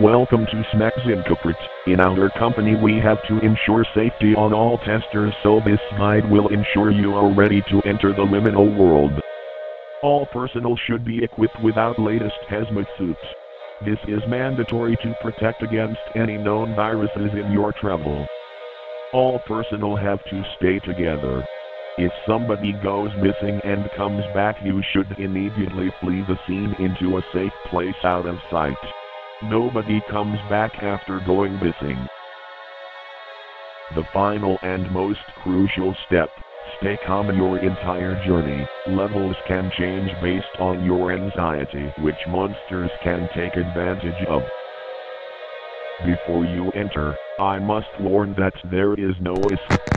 Welcome to Smeckz Incorporate. In our company we have to ensure safety on all testers so this guide will ensure you are ready to enter the liminal world. All personnel should be equipped with our latest hazmat suits. This is mandatory to protect against any known viruses in your travel. All personnel have to stay together. If somebody goes missing and comes back you should immediately flee the scene into a safe place out of sight. Nobody comes back after going missing. The final and most crucial step, stay calm your entire journey. Levels can change based on your anxiety which monsters can take advantage of. Before you enter, I must warn that there is no escape.